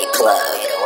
808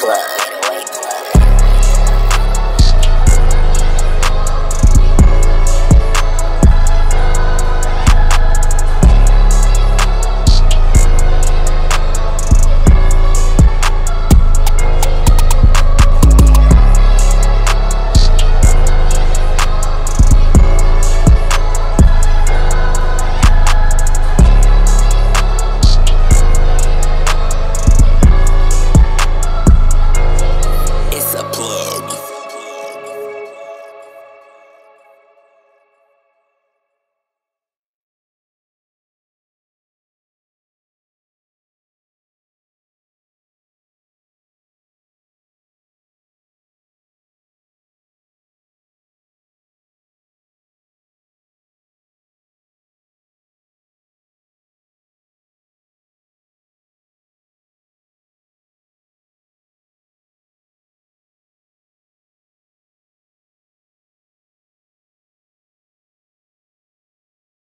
Club.